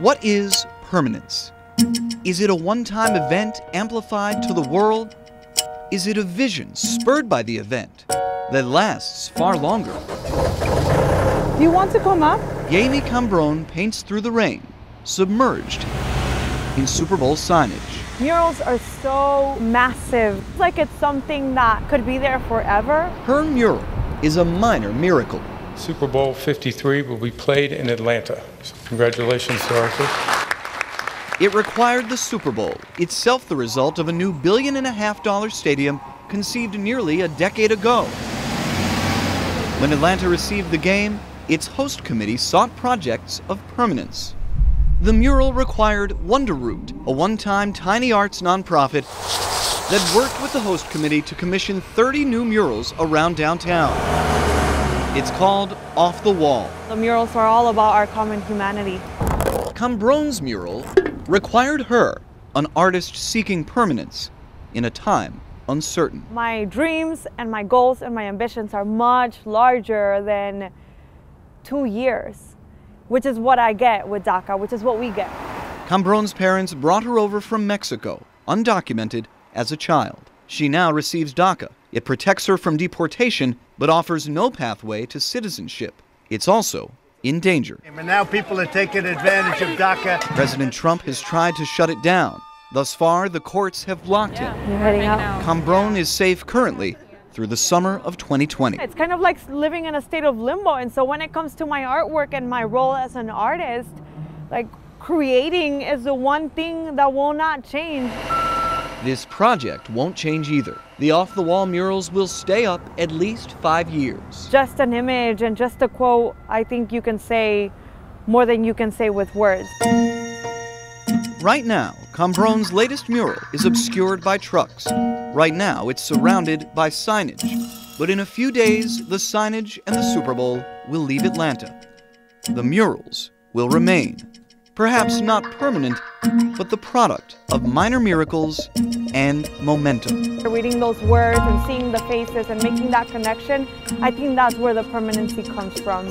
What is permanence? Is it a one time event amplified to the world? Is it a vision spurred by the event that lasts far longer? Do you want to come up? Yehimi Cambrón paints through the rain, submerged in Super Bowl signage. Murals are so massive. It's like it's something that could be there forever. Her mural is a minor miracle. Super Bowl 53 will be played in Atlanta. So congratulations to Arthur. It required the Super Bowl, itself the result of a new billion and a half dollar stadium conceived nearly a decade ago. When Atlanta received the game, its host committee sought projects of permanence. The mural required Wonderroot, a one time tiny arts nonprofit that worked with the host committee to commission 30 new murals around downtown. It's called Off the Wall. The murals are all about our common humanity. Cambrón's mural required her, an artist seeking permanence, in a time uncertain. My dreams and my goals and my ambitions are much larger than two years, which is what I get with DACA, which is what we get. Cambrón's parents brought her over from Mexico, undocumented, as a child. She now receives DACA. It protects her from deportation, but offers no pathway to citizenship. It's also in danger. And now people are taking advantage of DACA. President Trump has tried to shut it down. Thus far, the courts have blocked You're it. heading out. Cambrón is safe currently through the summer of 2020. It's kind of like living in a state of limbo. And so when it comes to my artwork and my role as an artist, like creating is the one thing that will not change. This project won't change either. The off the wall murals will stay up at least five years. Just an image and just a quote, I think you can say more than you can say with words. Right now, Cambrón's latest mural is obscured by trucks. Right now, it's surrounded by signage. But in a few days, the signage and the Super Bowl will leave Atlanta. The murals will remain. Perhaps not permanent, but the product of minor miracles and momentum. Reading those words and seeing the faces and making that connection, I think that's where the permanency comes from.